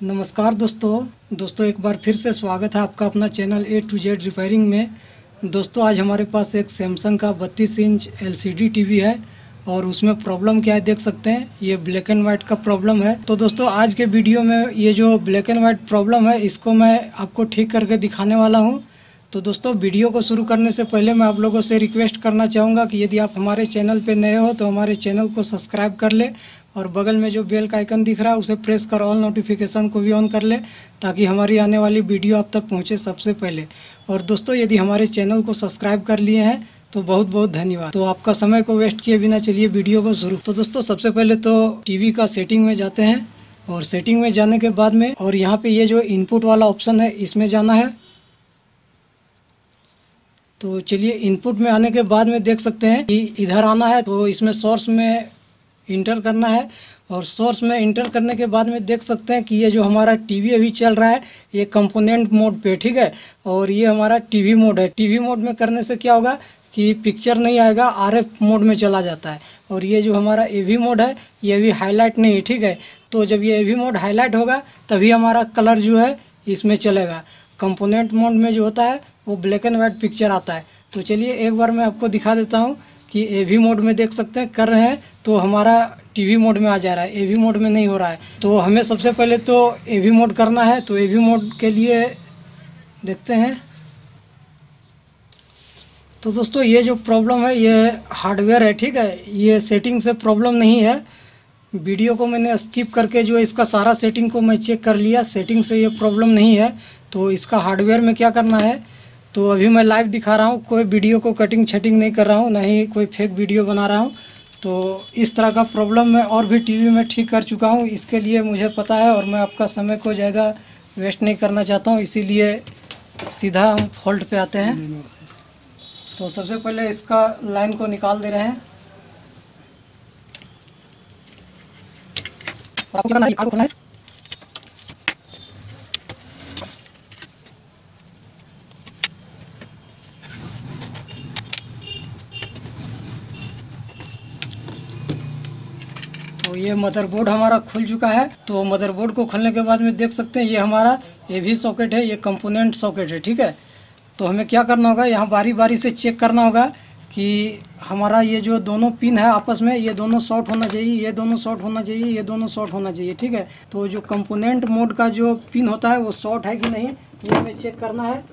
नमस्कार दोस्तों। दोस्तों, एक बार फिर से स्वागत है आपका अपना channel A to Z repairing में। दोस्तों, आज हमारे पास एक सैमसंग का बत्तीस इंच एलसीडी टीवी है और उसमें प्रॉब्लम क्या है देख सकते हैं? ये ब्लैक एंड वाइट का प्रॉब्लम है। तो दोस्तों, आज के वीडियो में ये जो ब्लैक एंड वाइट प्रॉब्लम है, इसको मैं आपको ठीक करके दिखाने वाला हूँ। तो दोस्तों वीडियो को शुरू करने से पहले मैं आप लोगों से रिक्वेस्ट करना चाहूँगा कि यदि आप हमारे चैनल पर नए हो तो हमारे चैनल को सब्सक्राइब कर ले। और बगल में जो बेल का आइकन दिख रहा है, उसे प्रेस कर ऑल नोटिफिकेशन को भी ऑन कर ले, ताकि हमारी आने वाली वीडियो आप तक पहुँचे सबसे पहले। और दोस्तों, यदि हमारे चैनल को सब्सक्राइब कर लिए हैं तो बहुत बहुत धन्यवाद। तो आपका समय को वेस्ट किए बिना चलिए वीडियो को शुरू। तो दोस्तों, सबसे पहले तो टीवी का सेटिंग में जाते हैं। और सेटिंग में जाने के बाद में, और यहाँ पे ये जो इनपुट वाला ऑप्शन है, इसमें जाना है। तो चलिए इनपुट में आने के बाद में देख सकते हैं कि इधर आना है तो इसमें सोर्स में इंटर करना है और सोर्स में इंटर करने के बाद में देख सकते हैं कि ये जो हमारा टीवी अभी चल रहा है, ये कंपोनेंट मोड पे, ठीक है? और ये हमारा टीवी मोड है। टीवी मोड में करने से क्या होगा कि पिक्चर नहीं आएगा, आरएफ मोड में चला जाता है। और ये जो हमारा एवी मोड है, ये अभी हाईलाइट नहीं है, ठीक है? तो जब ये एवी मोड हाईलाइट होगा, तभी हमारा कलर जो है, इसमें चलेगा। कंपोनेंट मोड में जो होता है, वो ब्लैक एंड वाइट पिक्चर आता है। तो चलिए एक बार मैं आपको दिखा देता हूँ कि ए वी मोड में देख सकते हैं, कर रहे हैं तो हमारा टीवी मोड में आ जा रहा है। ए वी मोड में नहीं हो रहा है। तो हमें सबसे पहले तो ए वी मोड करना है तो ए वी मोड के लिए देखते हैं। तो दोस्तों, ये जो प्रॉब्लम है, ये हार्डवेयर है, ठीक है? ये सेटिंग से प्रॉब्लम नहीं है। वीडियो को मैंने स्किप करके जो इसका सारा सेटिंग को मैं चेक कर लिया। सेटिंग से ये प्रॉब्लम नहीं है। तो इसका हार्डवेयर में क्या करना है? तो अभी मैं लाइव दिखा रहा हूँ, कोई वीडियो को कटिंग छटिंग नहीं कर रहा हूँ, ना ही कोई फेक वीडियो बना रहा हूँ। तो इस तरह का प्रॉब्लम मैं और भी टीवी में ठीक कर चुका हूँ, इसके लिए मुझे पता है और मैं आपका समय को ज़्यादा वेस्ट नहीं करना चाहता हूँ, इसीलिए सीधा हम फॉल्ट पे आते हैं। तो सबसे पहले इसका लाइन को निकाल दे रहे हैं। आपको करना है? तो ये मदरबोर्ड हमारा खुल चुका है। तो मदरबोर्ड को खोलने के बाद में देख सकते हैं, ये हमारा ये भी सॉकेट है, ये कंपोनेंट सॉकेट है, ठीक है? तो हमें क्या करना होगा, यहाँ बारी बारी से चेक करना होगा कि हमारा ये जो दोनों पिन है आपस में, ये दोनों शॉर्ट होना चाहिए, ये दोनों शॉर्ट होना चाहिए, ये दोनों शॉर्ट होना चाहिए, ठीक है? तो जो कंपोनेंट मोड का जो पिन होता है, वो शॉर्ट है कि नहीं, ये हमें चेक करना है।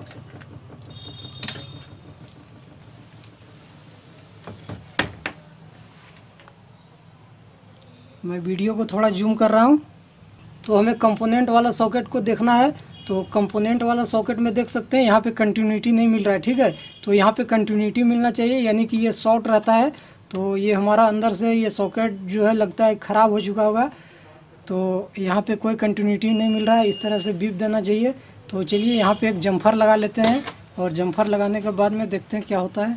मैं वीडियो को थोड़ा जूम कर रहा हूँ। तो हमें कंपोनेंट वाला सॉकेट को देखना है। तो कंपोनेंट वाला सॉकेट में देख सकते हैं, यहाँ पे कंटिन्यूटी नहीं मिल रहा है, ठीक है? तो यहाँ पे कंटिन्यूटी मिलना चाहिए, यानी कि ये शॉर्ट रहता है। तो ये हमारा अंदर से ये सॉकेट जो है, लगता है ख़राब हो चुका होगा। तो यहाँ पे कोई कंटिन्यूटी नहीं मिल रहा है, इस तरह से बीप देना चाहिए। तो चलिए यहाँ पे एक जम्फर लगा लेते हैं और जम्फर लगाने के बाद में देखते हैं क्या होता है।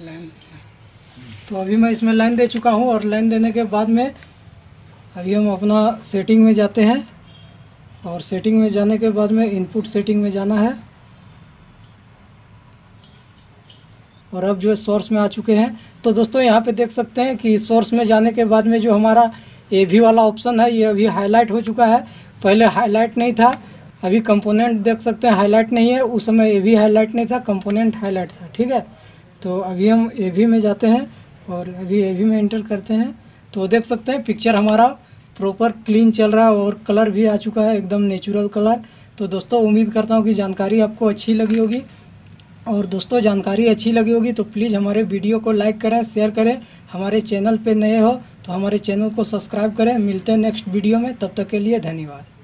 लाइन। तो अभी मैं इसमें लाइन दे चुका हूँ और लाइन देने के बाद में अभी हम अपना सेटिंग में जाते हैं और सेटिंग में जाने के बाद में इनपुट सेटिंग में जाना है। और अब जो है सोर्स में आ चुके हैं तो दोस्तों यहाँ पे देख सकते हैं कि सोर्स में जाने के बाद में जो हमारा ए भी वाला ऑप्शन है, ये अभी हाईलाइट हो चुका है। पहले हाईलाइट नहीं था, अभी कंपोनेंट देख सकते हैं हाईलाइट नहीं है। उस समय ए भी हाईलाइट नहीं था कंपोनेंट हाईलाइट था, ठीक है? तो अभी हम ए में जाते हैं और अभी ए भी में इंटर करते हैं। तो देख सकते हैं पिक्चर हमारा प्रॉपर क्लीन चल रहा है और कलर भी आ चुका है, एकदम नेचुरल कलर तो दोस्तों, उम्मीद करता हूँ कि जानकारी आपको अच्छी लगी होगी। और दोस्तों, जानकारी अच्छी लगी होगी तो प्लीज़ हमारे वीडियो को लाइक करें शेयर करें। हमारे चैनल पे नए हो तो हमारे चैनल को सब्सक्राइब करें। मिलते हैं नेक्स्ट वीडियो में। तब तक के लिए धन्यवाद।